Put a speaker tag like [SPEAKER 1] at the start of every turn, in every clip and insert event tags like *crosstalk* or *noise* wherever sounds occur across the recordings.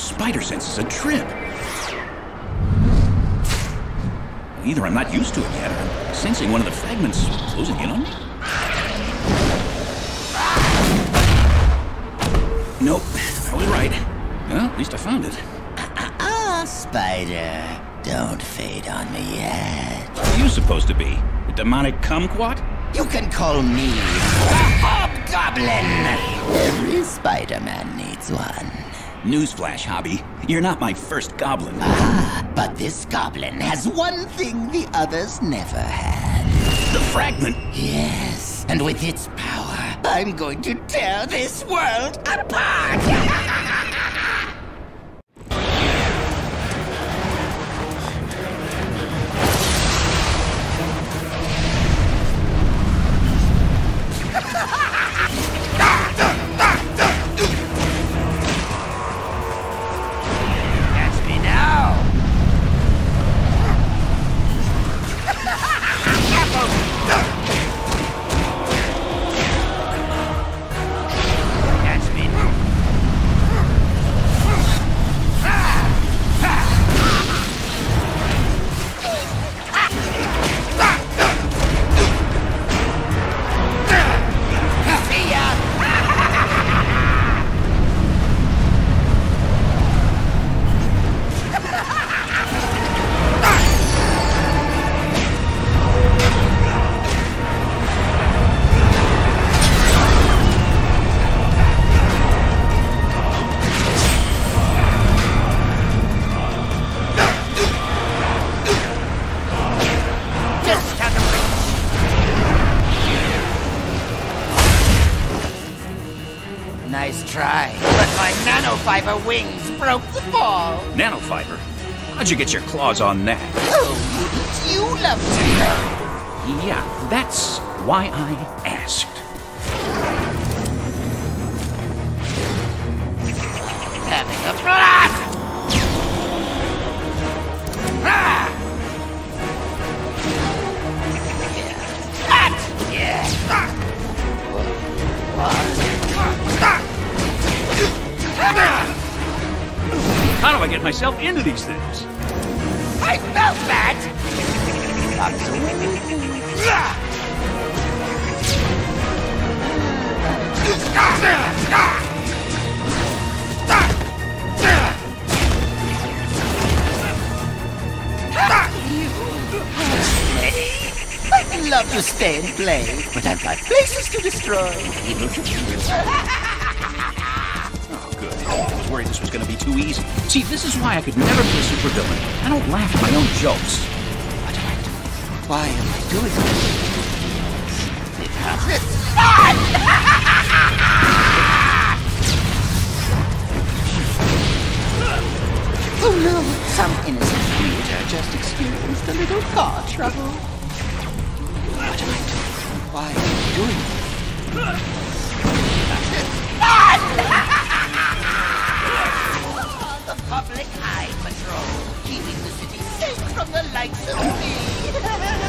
[SPEAKER 1] spider senses a trip. Either I'm not used to it yet, or I'm sensing one of the fragments closing in on me. Nope, I was right. Well, at least I found it.
[SPEAKER 2] Ah, Spider. Don't fade on me yet.
[SPEAKER 1] What are you supposed to be? A demonic kumquat?
[SPEAKER 2] You can call me a Hobgoblin. Every Spider-Man needs one.
[SPEAKER 1] Newsflash, Hobby. You're not my first goblin.
[SPEAKER 2] Ah, but this goblin has one thing the others never had.
[SPEAKER 1] The fragment?
[SPEAKER 2] Yes, and with its power, I'm going to tear this world apart. Catch *laughs* nanofiber wings broke the fall.
[SPEAKER 1] Nanofiber? How'd you get your claws on that?
[SPEAKER 2] Oh, wouldn't you love to know?
[SPEAKER 1] Yeah, that's why I
[SPEAKER 2] places to destroy. Evil to
[SPEAKER 1] Oh, good. I was worried this was going to be too easy. See, this is why I could never be a supervillain. I don't laugh at my own jokes.
[SPEAKER 2] What am I doing? Why am I doing this? It's fun! *laughs* oh no, some innocent creature just experienced a little car trouble. What am I doing? Why am I doing this? The public eye patrol, keeping the city safe from the likes of me. *laughs*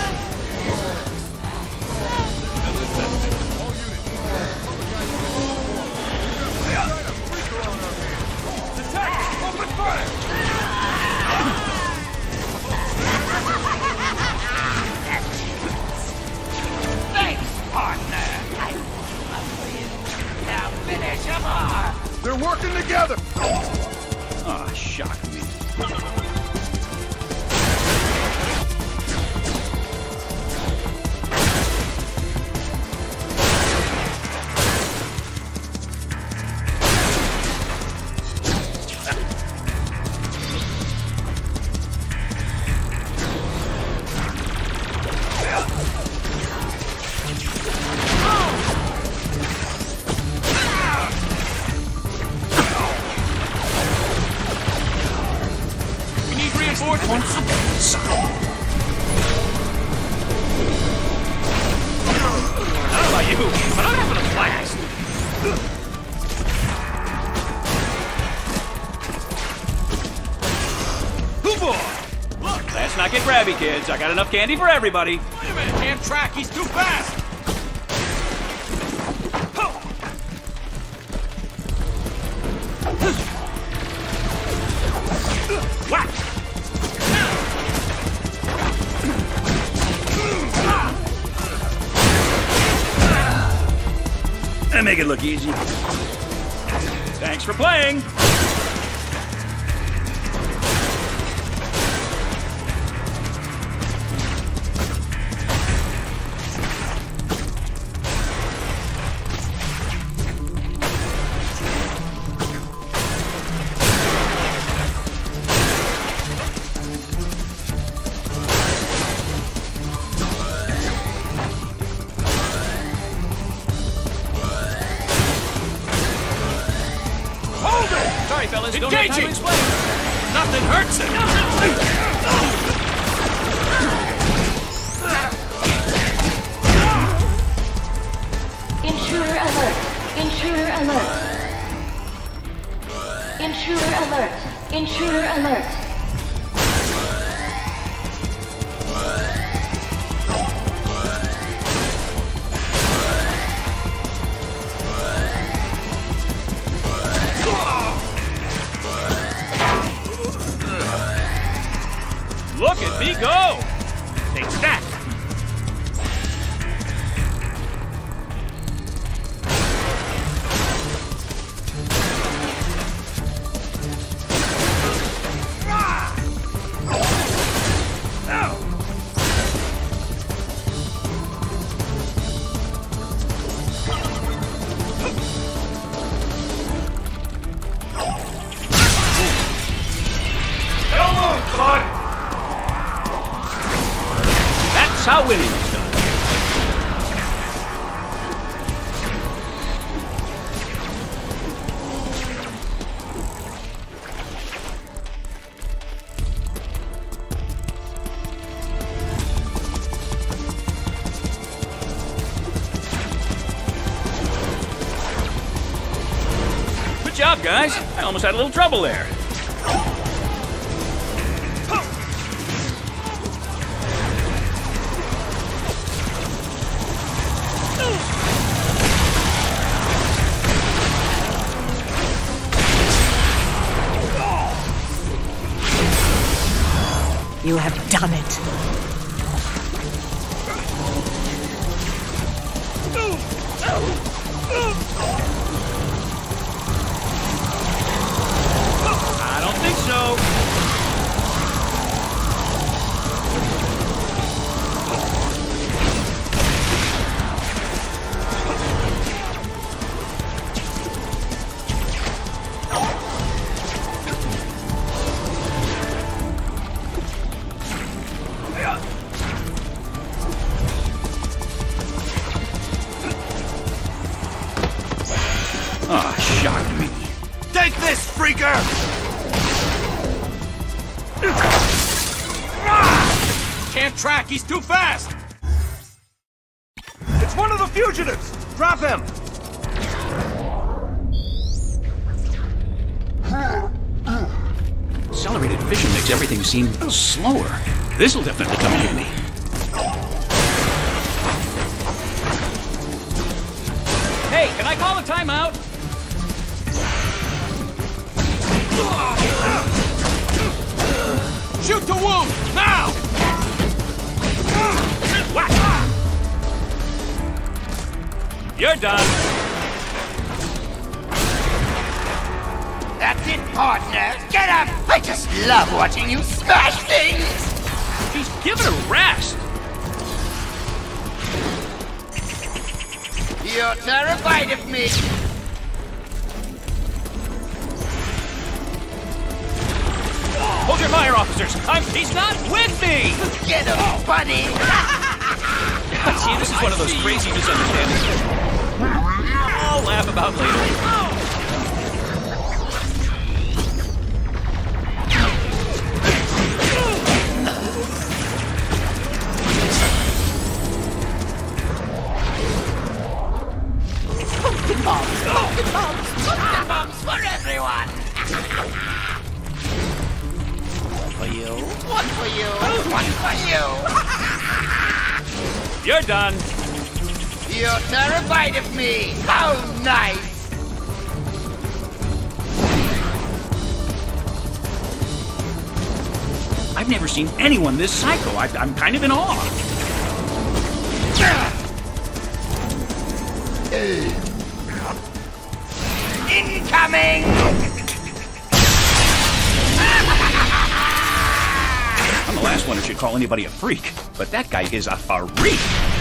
[SPEAKER 1] got enough candy for everybody.
[SPEAKER 3] Wait a minute, jam track, he's too fast!
[SPEAKER 1] Whack! And make it look easy. Thanks for playing!
[SPEAKER 4] Intruder alert! Intruder alert! Intruder alert!
[SPEAKER 5] Look at me go! Guys. I almost had a little trouble there.
[SPEAKER 6] You have done it.
[SPEAKER 1] Ah, shocked me.
[SPEAKER 3] Take this, freaker! Can't track, he's too fast! It's one of the fugitives! Drop him!
[SPEAKER 1] Accelerated vision makes everything seem slower. This'll definitely come in handy.
[SPEAKER 5] Hey, can I call a timeout?
[SPEAKER 3] Shoot the wound! Now!
[SPEAKER 5] Whack! You're done.
[SPEAKER 2] That's it, partner. Get up! I just love watching you smash things!
[SPEAKER 5] He's giving a rest.
[SPEAKER 2] You're terrified of me.
[SPEAKER 5] Your fire, officers. I'm. He's not with me.
[SPEAKER 2] Get him, buddy! *laughs*
[SPEAKER 5] See, this is one of those crazy misunderstandings. I'll laugh about later. Done.
[SPEAKER 2] You're terrified of me! How nice!
[SPEAKER 1] I've never seen anyone this psycho. I, I'm kind of in awe.
[SPEAKER 2] Incoming!
[SPEAKER 1] I'm the last one who should call anybody a freak, but that guy is a freak.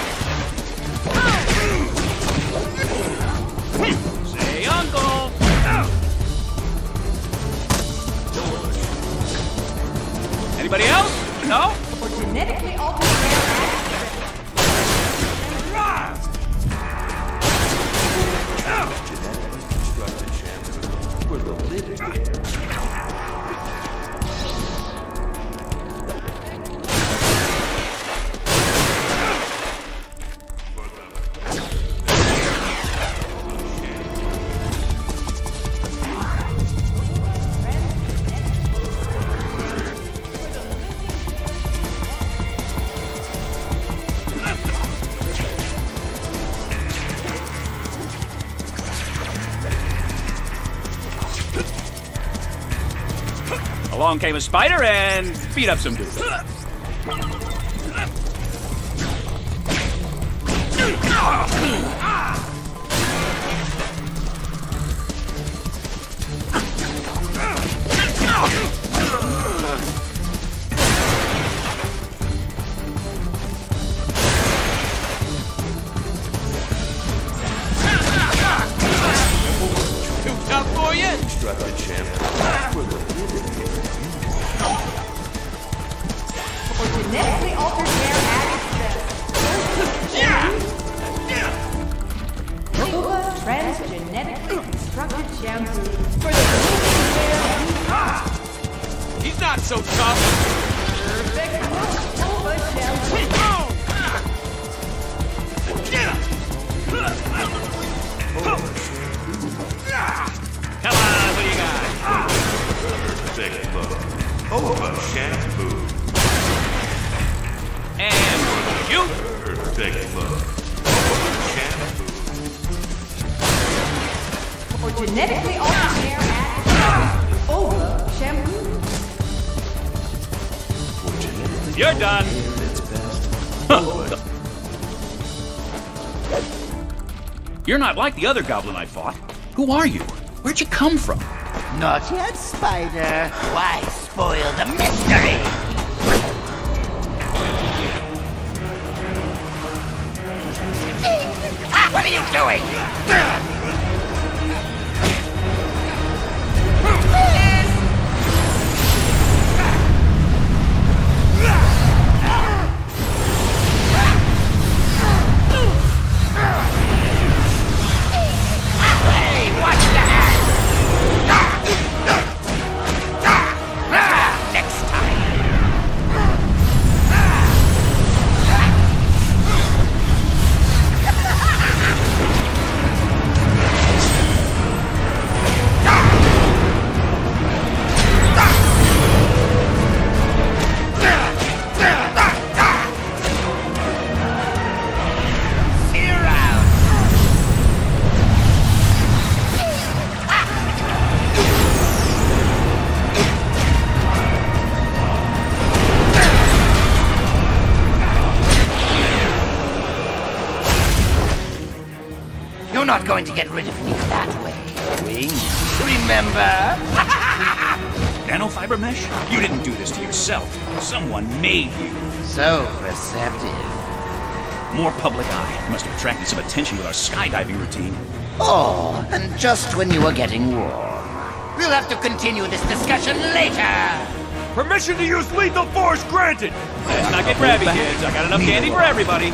[SPEAKER 5] Anybody else? No?
[SPEAKER 6] For genetically altered
[SPEAKER 1] Along came a spider and beat up some dudes.
[SPEAKER 5] Not
[SPEAKER 1] like the other goblin I fought. Who are you? Where'd you come from?
[SPEAKER 2] Not yet, Spider. Why spoil the mystery? *laughs* Ah, what are you doing? Going to get rid of me that way, Wing. Remember? *laughs*
[SPEAKER 1] Nanofiber mesh? You didn't do this to yourself. Someone made you.
[SPEAKER 2] So receptive.
[SPEAKER 1] More public eye. Must have attracted some attention with our skydiving routine.
[SPEAKER 2] Oh, and just when you were getting warm. We'll have to continue this discussion later.
[SPEAKER 3] Permission to use lethal force granted!
[SPEAKER 5] Let's not get grabby, kids. I got enough candy for everybody.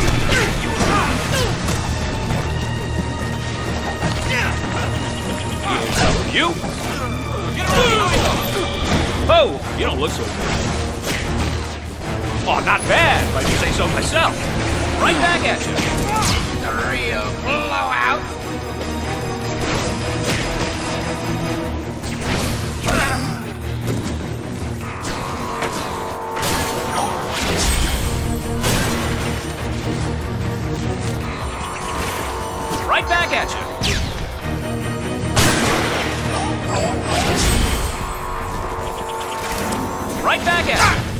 [SPEAKER 5] You? Oh, you don't look so good. Oh, not bad, if I do say so myself. Right back at you.
[SPEAKER 2] The real blowout.
[SPEAKER 5] Right back at you. Right back at you.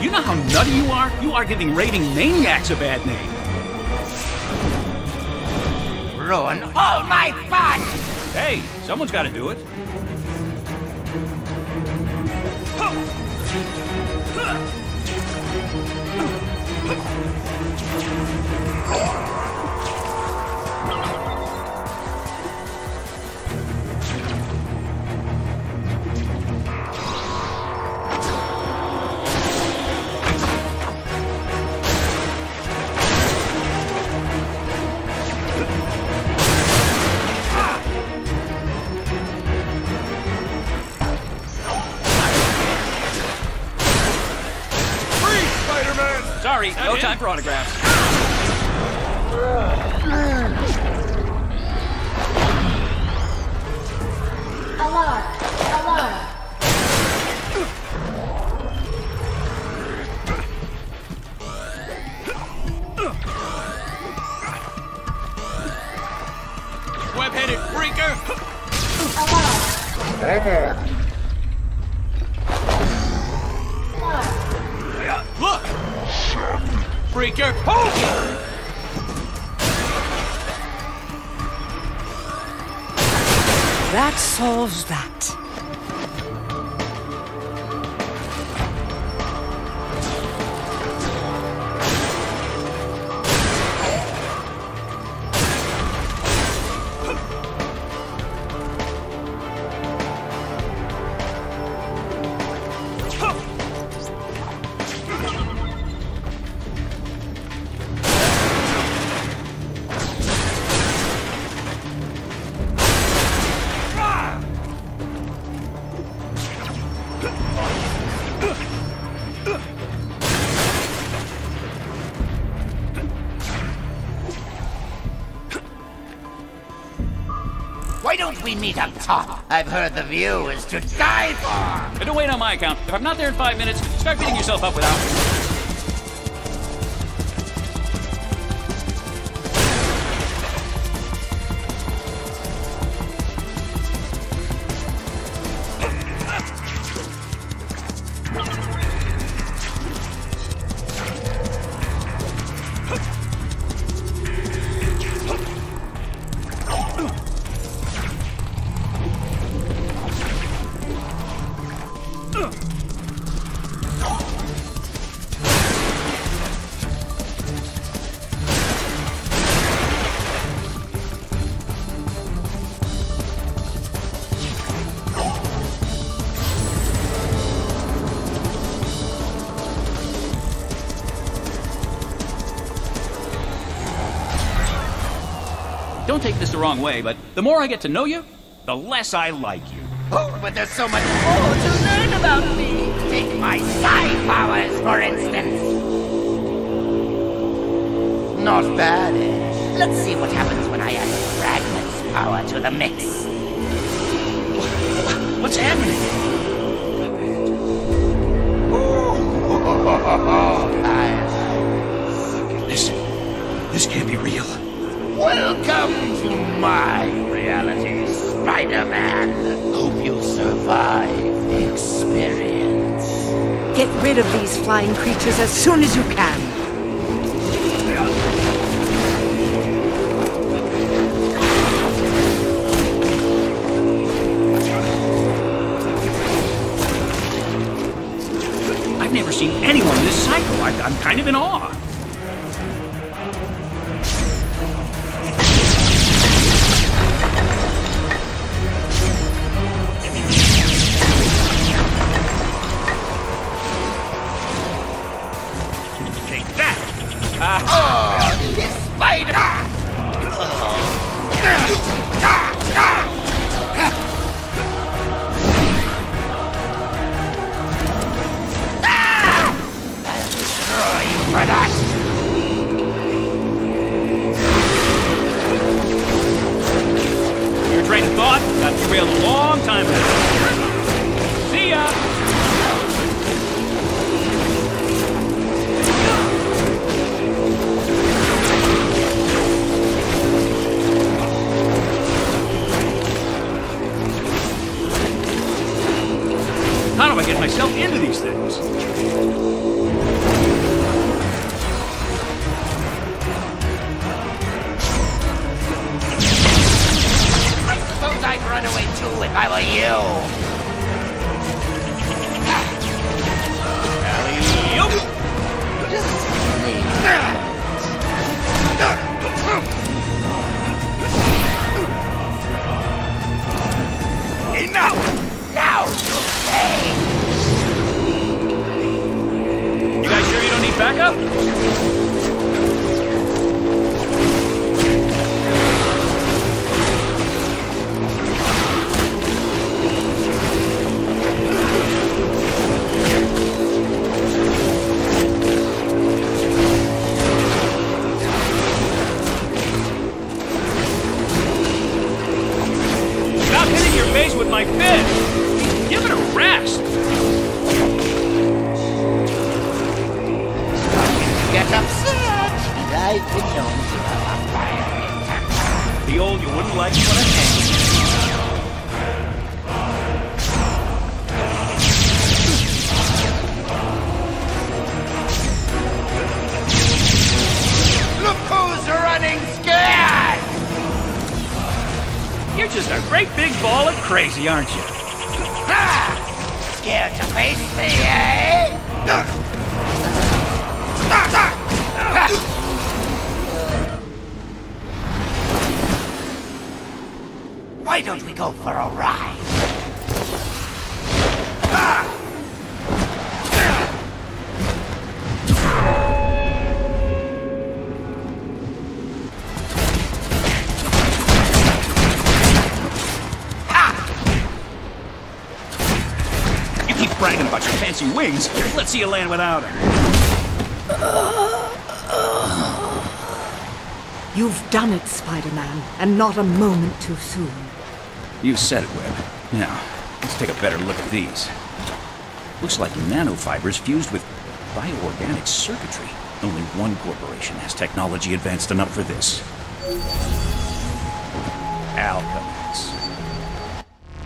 [SPEAKER 1] You know how nutty you are? You are giving raiding maniacs a bad name.
[SPEAKER 2] Ruin all my fun.
[SPEAKER 5] Hey, someone's got to do it. Sorry, no time for autographs.
[SPEAKER 4] Alarm! Alarm!
[SPEAKER 5] Web-headed freaker!
[SPEAKER 4] Alarm! Alarm!
[SPEAKER 5] Freaker! Hold! Oh!
[SPEAKER 7] That solves that.
[SPEAKER 2] We meet up top? I've heard the view is to die for.
[SPEAKER 5] Don't wait on my account. If I'm not there in five minutes, start beating yourself up without me. Don't take this the wrong way, but the more I get to know you, the less I like you.
[SPEAKER 2] Oh, but there's so much more to learn about me. Take my psi powers, for instance. Not bad, eh? Let's see what happens when I add Fragment's power to the mix.
[SPEAKER 1] What's happening? *laughs* This. This can't be real.
[SPEAKER 2] Welcome to my reality, Spider-Man. Hope you'll survive the experience.
[SPEAKER 7] Get rid of these flying creatures as soon as you can.
[SPEAKER 1] I've never seen anyone this psycho. I'm kind of in awe.
[SPEAKER 5] Don't
[SPEAKER 2] I've been known to have a fiery temper.
[SPEAKER 5] The old you wouldn't like when I'm angry.
[SPEAKER 2] Look who's running scared!
[SPEAKER 5] You're just a great big ball of crazy, aren't you?
[SPEAKER 2] Ha! Scared to face me, eh? Why don't we go for a ride?
[SPEAKER 1] You keep bragging about your fancy wings. Let's see you land without them.
[SPEAKER 7] You've done it, Spider-Man, and not a moment too soon.
[SPEAKER 1] You said it, Web. Now, let's take a better look at these. Looks like nanofibers fused with bioorganic circuitry. Only one corporation has technology advanced enough for this. Alchemax.